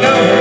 know.